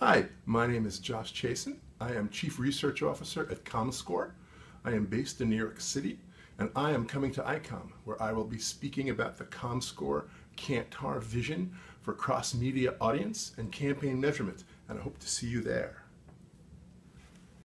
Hi, my name is Josh Chasin. I am Chief Research Officer at ComScore. I am based in New York City, and I am coming to ICOM, where I will be speaking about the ComScore Kantar vision for cross-media audience and campaign measurement, and I hope to see you there.